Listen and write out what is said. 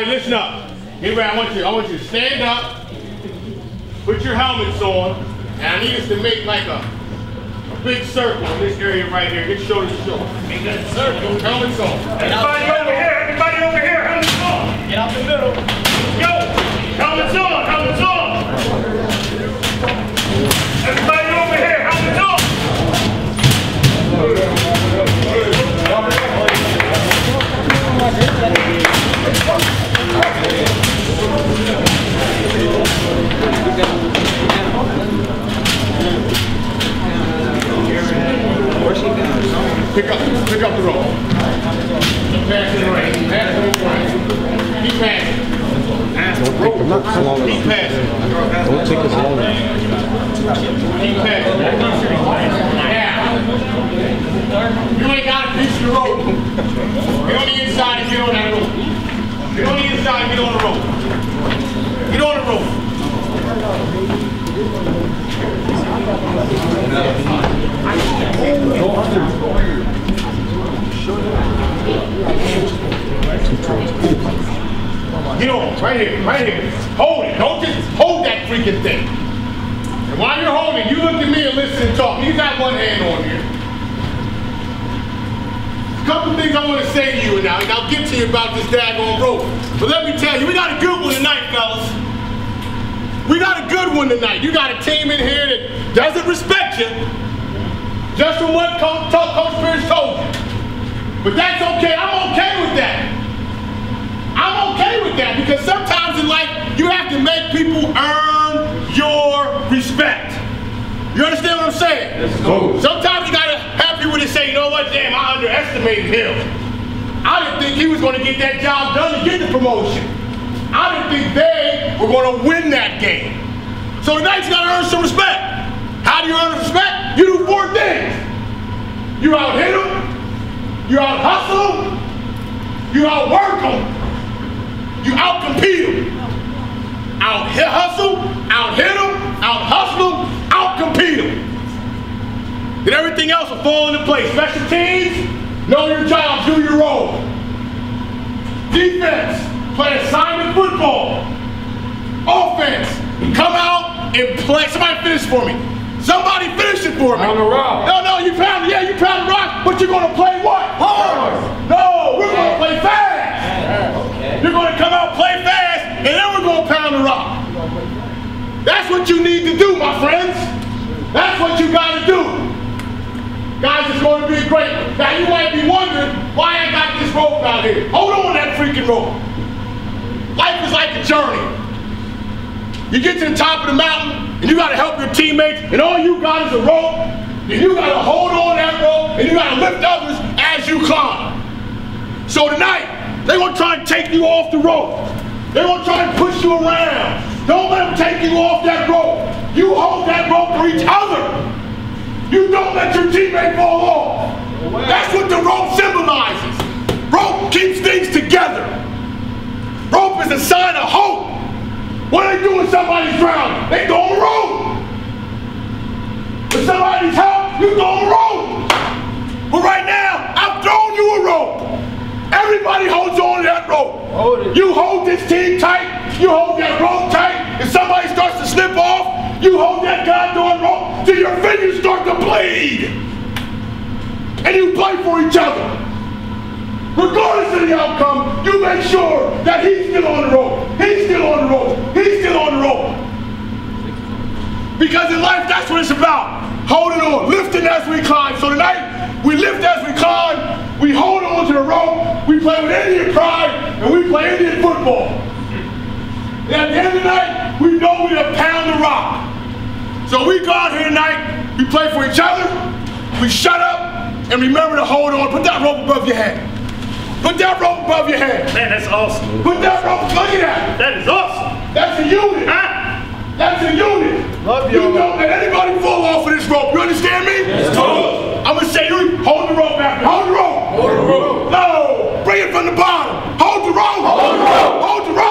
Everybody listen up. Everybody, I want you, I want you to stand up, put your helmets on, and I need us to make like a, a big circle in this area right here. Get shoulder to shoulder. Make that circle. Helmets on. Everybody over here, everybody over here, helmets on. Get out the middle. Go. Helmets on, Don't take us long. Keep passing. Now, you ain't got a piece of the rope. Get on the inside and get on that rope. Get on the inside and get on the rope. Get on the rope. Get on, right here, right here. Hold it. Don't just hold that freaking thing. And while you're holding, you look at me and listen and talk. You got one hand on here. A couple things I want to say to you now, and I'll get to you about this daggone rope. But let me tell you, we got a good one tonight, fellas. We got a good one tonight. You got a team in here that doesn't respect you. Just from what Coach, Coach told you. But that's okay. I'm okay with that. I'm okay with that because sometimes in life you have to make people earn your respect. You understand what I'm saying? Sometimes you gotta have people that say, you know what, damn, I underestimated him. I didn't think he was gonna get that job done to get the promotion. I didn't think they were gonna win that game. So tonight you gotta earn some respect. How do you earn respect? You do four things. You out hit them, you out hustle them, you out work them, you out compete them. Out hit hustle, out hit them, out hustle them, out compete them. Then everything else will fall into place. Special teams, know your job, do your role. Defense, play assignment football. Offense, come out and play. Somebody finish for me. Somebody finish it for me. On the rock. No, no, you pound, yeah, you pound the rock, but you're gonna play what? Hard. No, we're gonna play fast. You're gonna come out, play fast, and then we're gonna pound the rock. That's what you need to do, my friends. That's what you gotta do. Guys, it's going to be great. Now you might be wondering why I got this rope out here. Hold on that freaking rope. Life is like a journey. You get to the top of the mountain and you gotta help your teammates, and all you got is a rope, and you gotta hold on that rope, and you gotta lift others as you climb. So tonight, they're gonna try and take you off the rope. They're gonna try and push you around. Don't let them take you off that rope. You hold that rope for each other. You don't let your teammate fall off. That's what the rope symbolizes. Rope keeps things together. Rope is a sign of hope. What do they do when somebody's drowning? They throw a rope. If somebody's help, you throw a rope. But right now, I've thrown you a rope. Everybody holds on to that rope. Hold. You hold this team tight. You hold that rope tight. If somebody starts to slip off, you hold that goddamn rope till your fingers start to bleed. And you play for each other. Regardless of the outcome, you make sure that he's still on the rope. He's still on the rope. He's still on the rope. Because in life, that's what it's about. Holding on, lifting as we climb. So tonight, we lift as we climb. We hold on to the rope. We play with Indian pride, and we play Indian football. And at the end of the night, we know we have pound the rock. So we go out here tonight, we play for each other, we shut up, and remember to hold on. Put that rope above your head. Put that rope above your head. Man, that's awesome. Put that rope, look at that. That is awesome. That's a unit. Huh? That's a unit. Love you. you. don't let anybody fall off of this rope. You understand me? Yes, I'm gonna say you hold the rope after. Hold the rope. No. Bring it from the bottom. Hold the rope. No, bring it from the bottom.